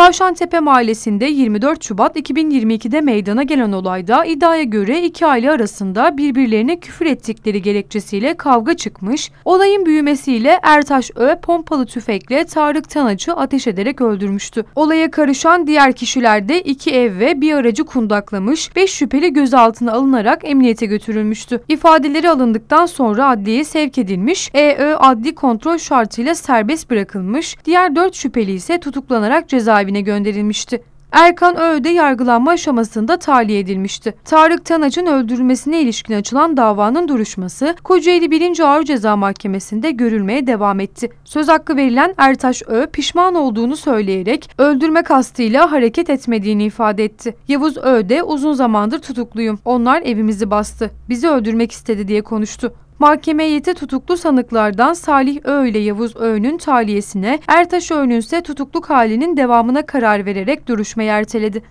Tavşantepe Mahallesi'nde 24 Şubat 2022'de meydana gelen olayda iddiaya göre iki aile arasında birbirlerine küfür ettikleri gerekçesiyle kavga çıkmış. Olayın büyümesiyle Ertaş Ö pompalı tüfekle Tarık Tanacı ateş ederek öldürmüştü. Olaya karışan diğer kişiler de iki ev ve bir aracı kundaklamış, 5 şüpheli gözaltına alınarak emniyete götürülmüştü. İfadeleri alındıktan sonra adliyeye sevk edilmiş, EÖ adli kontrol şartıyla serbest bırakılmış, diğer 4 şüpheli ise tutuklanarak cezaevine gönderilmişti. Erkan Öğde yargılanma aşamasında tahliye edilmişti. Tarık Tanac'ın öldürülmesine ilişkin açılan davanın duruşması Kocaeli 1. Ağır Ceza Mahkemesi'nde görülmeye devam etti. Söz hakkı verilen Ertaş Ö pişman olduğunu söyleyerek öldürme kastıyla hareket etmediğini ifade etti. Yavuz Ö de uzun zamandır tutukluyum. Onlar evimizi bastı. Bizi öldürmek istedi diye konuştu. Mahkeme heyeti tutuklu sanıklardan Salih Ö ile Yavuz Ö'nün tahliyesine, Ertaş Ö'nün ise tutukluk halinin devamına karar vererek duruşmayı erteledi.